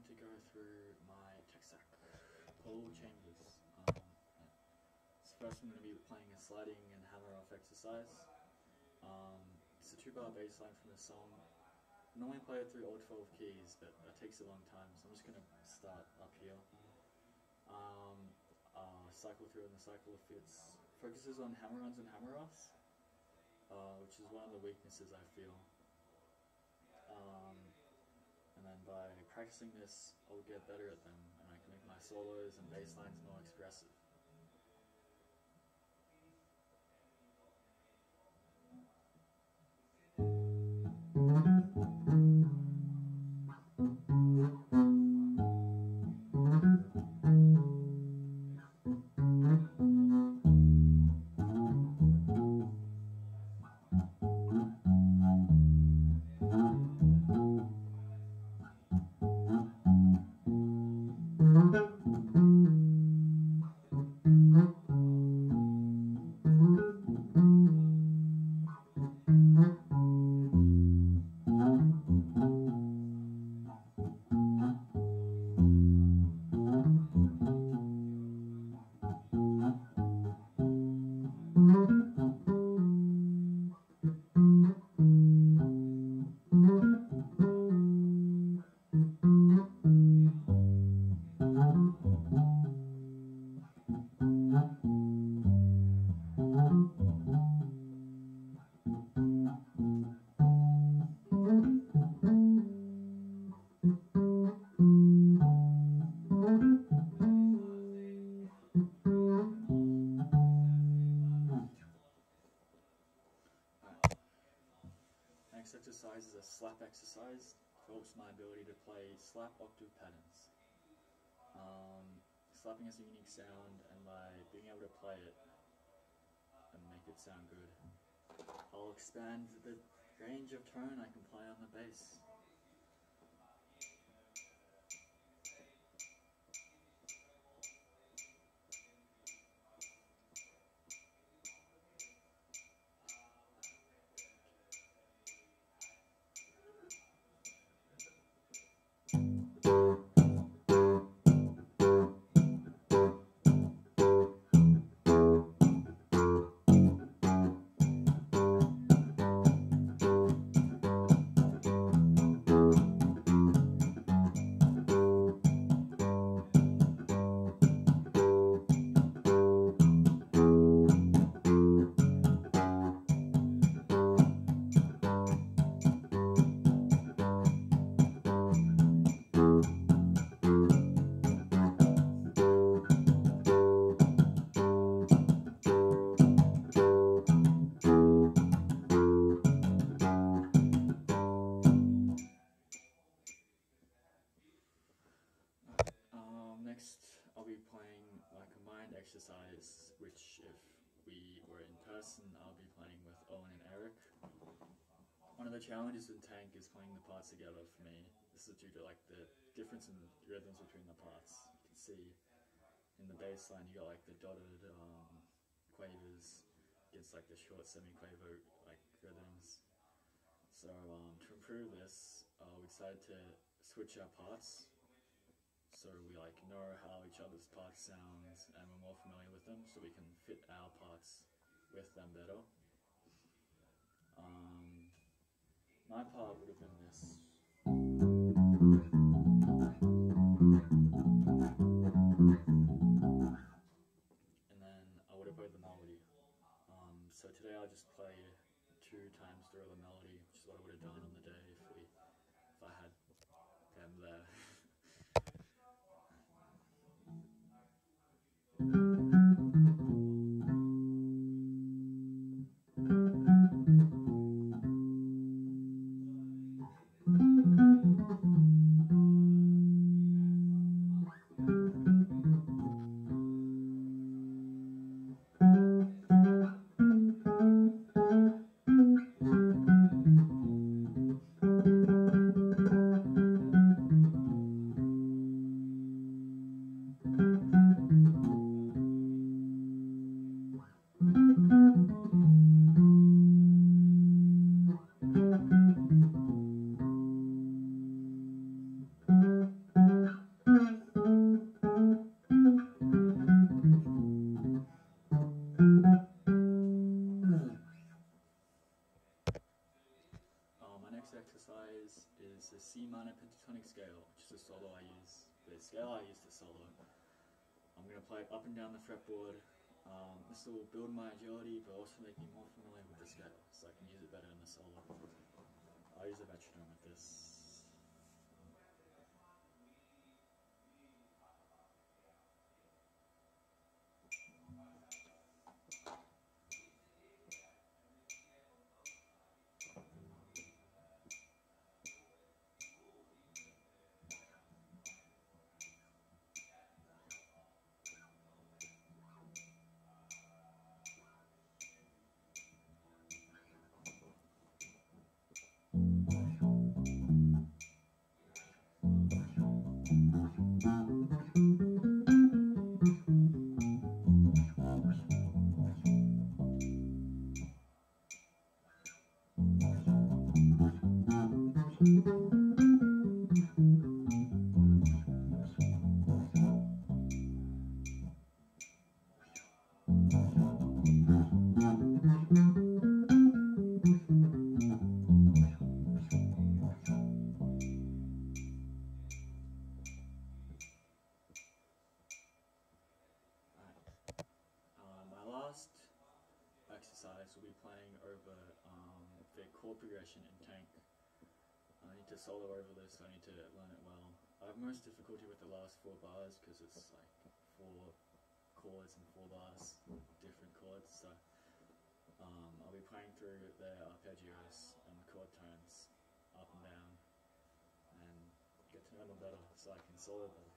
going to go through my tech stack. Paul Chambers. Um, so first I'm going to be playing a sliding and hammer off exercise. Um, it's a two bar bass line from the song. Normally play it through all 12 keys, but that takes a long time, so I'm just going to start up here. Um, uh, cycle through and the cycle of fifths. Focuses on hammer-ons and hammer-offs, uh, which is one of the weaknesses I feel. Um, and then by practicing this, I'll get better at them, and I can make my solos and bass lines more expressive. Next exercise is a slap exercise. Develops my ability to play slap octave patterns. Um, slapping has a unique sound, and by being able to play it and make it sound good, I'll expand the range of tone I can play on the bass. Exercise, which if we were in person, I'll be playing with Owen and Eric. One of the challenges in Tank is playing the parts together for me. This is due to like the difference in rhythms between the parts. You can see in the bass line you got like the dotted um, quavers against like the short semi-quaver like rhythms. So um, to improve this, uh, we decided to switch our parts so we like know how each other's parts sounds and we're more familiar with them so we can fit our parts with them better. Um, my part would have been this. And then I would have played the melody. Um, so today I'll just play two times through the melody, which is what I would have done on the day if we if I had next exercise is the C minor pentatonic scale, which is the solo I use, the scale I use to solo. I'm going to play up and down the fretboard. Um, this will build my agility, but also make me more familiar with the scale, so I can use it better in the solo. I'll use a metronome with this. Exercise will be playing over um, the chord progression in Tank. I need to solo over this, I need to learn it well. I have most difficulty with the last four bars because it's like four chords and four bars, different chords. So um, I'll be playing through the arpeggios and chord tones up and down and get to know them better so I can solo better.